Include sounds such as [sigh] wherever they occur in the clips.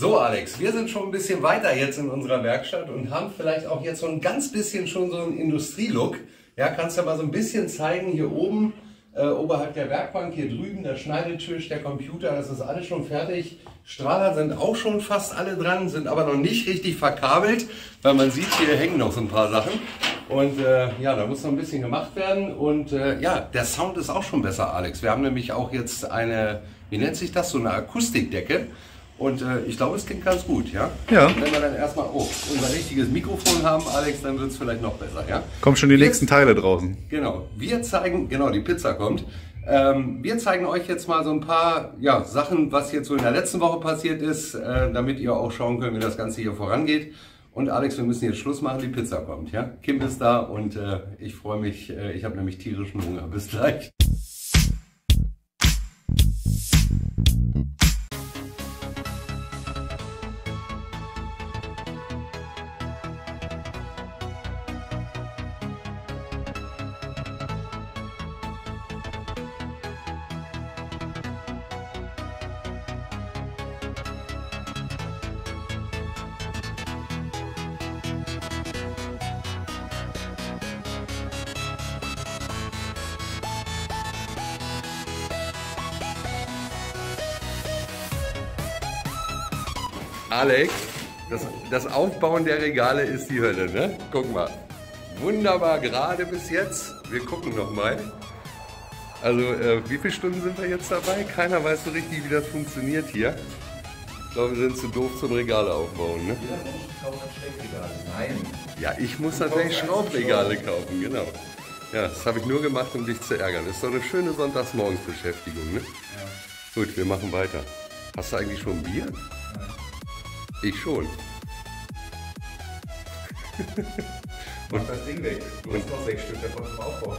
So Alex, wir sind schon ein bisschen weiter jetzt in unserer Werkstatt und haben vielleicht auch jetzt so ein ganz bisschen schon so einen Industrielook. Ja, kannst du ja mal so ein bisschen zeigen hier oben, äh, oberhalb der Werkbank, hier drüben der Schneidetisch, der Computer, das ist alles schon fertig. Strahler sind auch schon fast alle dran, sind aber noch nicht richtig verkabelt, weil man sieht, hier hängen noch so ein paar Sachen. Und äh, ja, da muss noch ein bisschen gemacht werden. Und äh, ja, der Sound ist auch schon besser, Alex. Wir haben nämlich auch jetzt eine, wie nennt sich das, so eine Akustikdecke. Und äh, ich glaube, es klingt ganz gut, ja? Ja. Wenn wir dann erstmal oh, unser richtiges Mikrofon haben, Alex, dann wird es vielleicht noch besser, ja? Kommen schon die Wir- nächsten Teile draußen. Genau. Wir zeigen, genau, die Pizza kommt. Ähm, wir zeigen euch jetzt mal so ein paar ja, Sachen, was jetzt so in der letzten Woche passiert ist, äh, damit ihr auch schauen könnt, wie das Ganze hier vorangeht. Und Alex, wir müssen jetzt Schluss machen, die Pizza kommt, ja? Kim ist da und äh, ich freue mich, äh, ich habe nämlich tierischen Hunger. Bis gleich. Alex, das, das Aufbauen der Regale ist die Hölle, ne? Guck mal. Wunderbar gerade bis jetzt. Wir gucken noch mal. Also, äh, wie viele Stunden sind wir jetzt dabei? Keiner weiß so richtig, wie das funktioniert hier. Ich glaube, wir sind zu doof zum Regale aufbauen, ne? Nein. Ja, ich muss natürlich Schraubregale kaufen, genau. Ja, das habe ich nur gemacht, um dich zu ärgern. Das ist doch eine schöne Sonntagsmorgensbeschäftigung, ne? Gut, wir machen weiter. Hast du eigentlich schon Bier? Ich schon. Mach das Ding weg. Du hast noch sechs Stück davon zum Aufbau.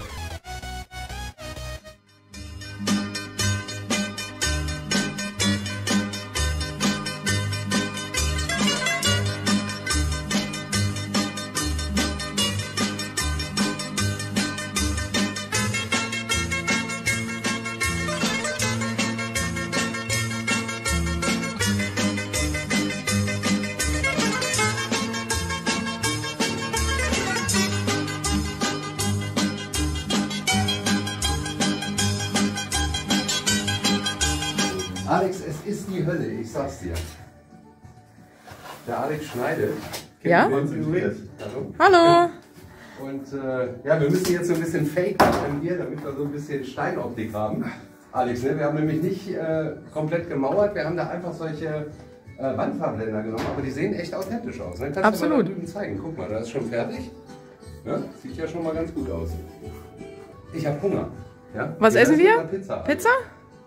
Es ist die Hölle, ich sag's dir. Der Alex schneidet. Ja? Hallo. Hallo. Und äh, ja, wir müssen jetzt so ein bisschen Fake machen hier, damit wir so ein bisschen Steinoptik haben. Alex, ne? wir haben nämlich nicht äh, komplett gemauert, wir haben da einfach solche äh, Wandfarbländer genommen, aber die sehen echt authentisch aus. Ne? Kannst du Absolut. mal da zeigen? Guck mal, da ist schon fertig. Ja? Sieht ja schon mal ganz gut aus. Ich habe Hunger. Ja? Was Wie essen wir? einer Pizza? Alex?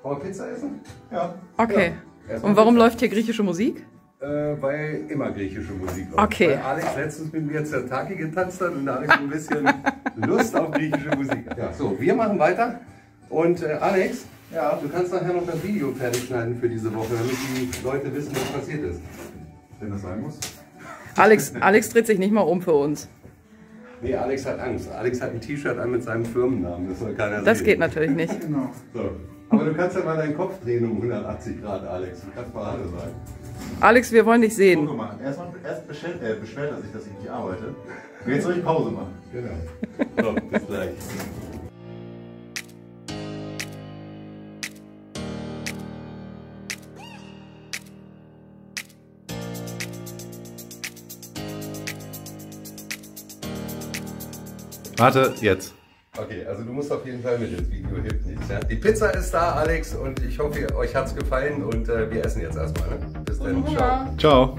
Pizza? Wollen wir Pizza essen? Ja. Okay. Ja. Und warum Pizza. läuft hier griechische Musik? Äh, weil immer griechische Musik läuft. Okay. Weil Alex letztens mit mir Zertaki getanzt hat und Alex ein bisschen [laughs] Lust auf griechische Musik hat. Ja, so, wir machen weiter. Und äh, Alex, Ja. du kannst nachher noch das Video fertig schneiden für diese Woche, damit die Leute wissen, was passiert ist. Wenn das sein muss. Alex, Alex dreht sich nicht mal um für uns. Nee, Alex hat Angst. Alex hat ein T-Shirt an mit seinem Firmennamen. Das soll keiner Das sehen. geht natürlich nicht. Genau. So. Aber du kannst ja mal deinen Kopf drehen um 180 Grad, Alex. Du kannst mal Hallo sagen. Alex, wir wollen dich sehen. Guck mal, erst, beschwert, äh, beschwert er sich, dass ich nicht arbeite. Und jetzt soll ich Pause machen. Genau. [laughs] So, bis gleich. Warte, jetzt. Okay, also du musst auf jeden Fall mit ins Video, hilft nichts. Ja? Die Pizza ist da, Alex, und ich hoffe, euch hat's gefallen und äh, wir essen jetzt erstmal. Ne? Bis dann, ciao. Ciao.